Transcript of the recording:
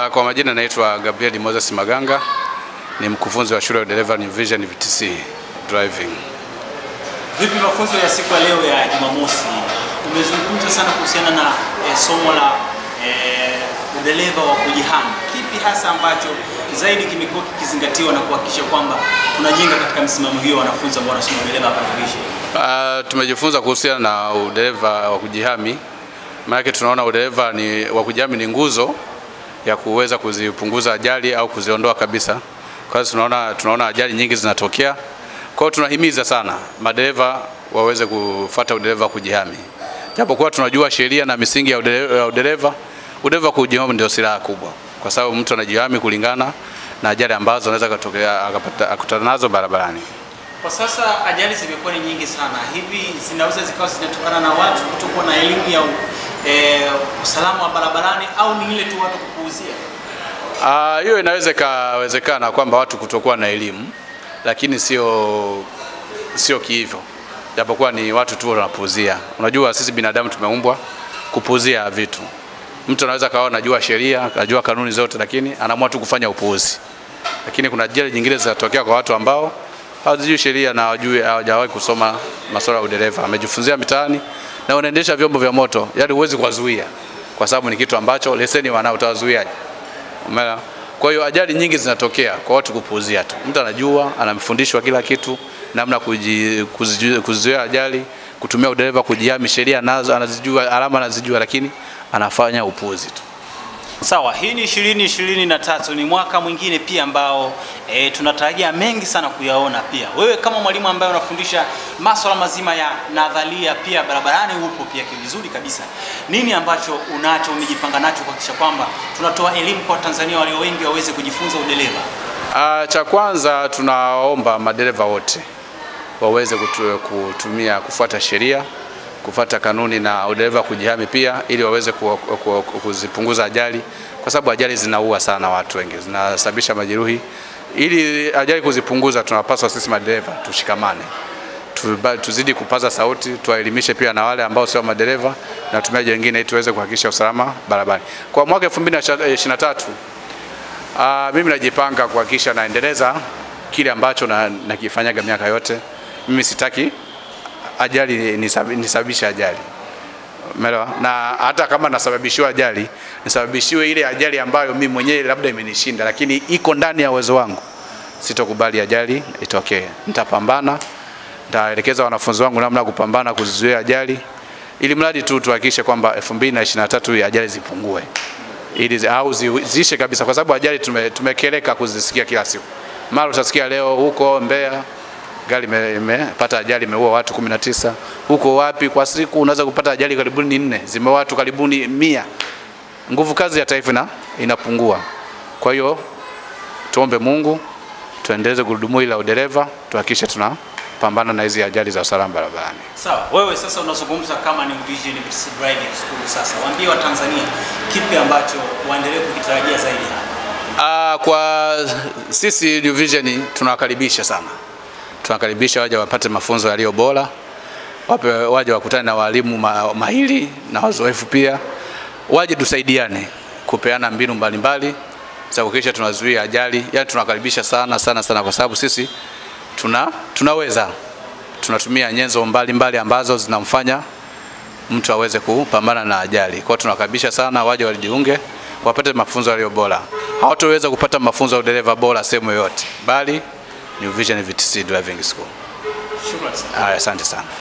Kwa majina naitwa Gabriel Moses Maganga, ni mkufunzi wa shule ya udereva New Vision VTC Driving. Vipi mafunzo ya siku ya leo ya Jumamosi? Umezungumza sana kuhusiana na eh, somo la eh, udereva wa kujihami. Kipi hasa ambacho zaidi kimekuwa kikizingatiwa na kuhakikisha kwamba tunajenga katika msimamo hiyo wanafunzi ambao wanasoma udereva hapa New Vision? Uh, tumejifunza kuhusiana na udereva wa kujihami, maanake tunaona udereva ni wa kujihami ni nguzo ya kuweza kuzipunguza ajali au kuziondoa kabisa. Kwa sababu tunaona, tunaona ajali nyingi zinatokea. Kwa hiyo tunahimiza sana madereva waweze kufata udereva kujihami, japokuwa tunajua sheria na misingi ya udereva, udereva, kujihami ndio silaha kubwa, kwa sababu mtu anajihami kulingana na ajali ambazo anaweza kutokea akapata akutana nazo barabarani. Kwa sasa ajali zimekuwa ni nyingi sana, hivi zinaweza zikawa zinatokana na watu kutokuwa na elimu ya eh, usalama wa barabarani au ni ile tu watu kupuuzia? Ah, hiyo inaweza ikawezekana kwamba watu kutokuwa na elimu, lakini sio sio kihivyo, japokuwa ni watu tu wanapuuzia. Unajua sisi binadamu tumeumbwa kupuuzia vitu. Mtu anaweza kawa anajua sheria, anajua kanuni zote, lakini anaamua tu kufanya upuuzi. Lakini kuna ajali nyingine zinatokea kwa watu ambao hawajui sheria na hawajui hawajawahi kusoma masuala ya udereva, amejifunzia mitaani na unaendesha vyombo vya moto, yani huwezi kuwazuia kwa sababu ni kitu ambacho leseni wanao, utawazuiaje? Umeona? Kwa hiyo ajali nyingi zinatokea kwa watu kupuuzia tu. Mtu anajua, anamfundishwa kila kitu, namna kuzuia ajali, kutumia udereva, kujihami, sheria nazo anazijua, alama anazijua, lakini anafanya upuuzi tu. Sawa, hii ni ishirini ishirini na tatu ni mwaka mwingine pia ambao e, tunatarajia mengi sana kuyaona. Pia wewe kama mwalimu ambaye unafundisha masuala mazima ya nadharia pia barabarani, upo pia kivizuri kabisa, nini ambacho unacho umejipanga nacho kuhakikisha kwamba tunatoa elimu kwa Tanzania walio wengi waweze kujifunza udereva? Ah, cha kwanza tunaomba madereva wote waweze kutu, kutumia kufuata sheria, kufuata kanuni na udereva kujihami pia, ili waweze ku, ku, ku, kuzipunguza ajali, kwa sababu ajali zinaua sana watu wengi, zinasababisha majeruhi. Ili ajali kuzipunguza, tunapaswa sisi madereva tushikamane, tuzidi kupaza sauti, tuwaelimishe pia na wale ambao sio madereva na watumiaji wengine, ili tuweze kuhakikisha usalama barabarani. Kwa mwaka 2023 uh, mimi najipanga kuhakikisha naendeleza kile ambacho na- nakifanyaga miaka yote. Mimi sitaki ajali nisababishe ajali. Umeelewa? Na hata kama nasababishiwa ajali, nisababishiwe ile ajali ambayo mimi mwenyewe labda imenishinda, lakini iko ndani ya uwezo wangu. Sitokubali ajali itokee. Nitapambana, nitaelekeza wanafunzi wangu namna ya kupambana kuzizuia ajali, ili mradi tu tuhakikishe kwamba 2023 ajali zipungue ili au zi- ziishe kabisa, kwa sababu ajali tumekeleka tume, kuzisikia kila siku. Mara utasikia leo huko Mbeya gari ime- imepata ajali imeua watu 19. Huko wapi kwa siku unaweza kupata ajali karibuni nne, zimeua watu karibuni mia. Nguvu kazi ya taifa na inapungua. Kwa hiyo tuombe Mungu tuendeleze gurudumu hili la udereva, tuhakikishe tunapambana na hizi ajali za usalama barabarani. Sawa, wewe sasa unazungumza kama ni Vision Driving School. Sasa waambie Watanzania kipi ambacho waendelee kukitarajia zaidi hapa. Ah, kwa sisi New Vision tunawakaribisha sana, tunawakaribisha waje wapate mafunzo yaliyo bora, waje wakutane na walimu ma, mahiri na wazoefu pia, waje tusaidiane kupeana mbinu mbalimbali za kuhakikisha tunazuia ajali. Yani tunakaribisha sana sana sana, kwa sababu sisi tuna tunaweza tunatumia nyenzo mbalimbali mbali ambazo zinamfanya mtu aweze kupambana na ajali. Kwa hiyo tunawakaribisha sana waje walijiunge wapate mafunzo yaliyo bora. Hawatoweza kupata mafunzo ya udereva bora sehemu yoyote, bali New Vision VTC Driving School. Shukrani asante sana.